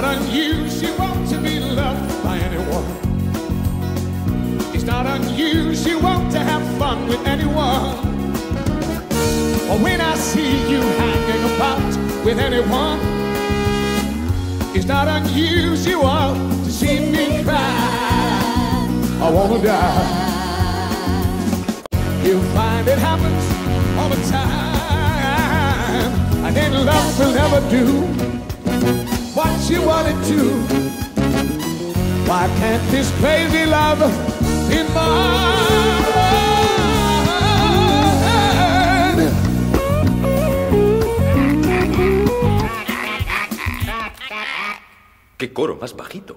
not unusual to be loved by anyone. It's not unusual to have fun with anyone. Or when I see you hanging about with anyone, it's not unusual to see me cry. I wanna die. You'll find it happens all the time, and then love will never do Why can't this crazy love be mine? ¡Qué coro más bajito!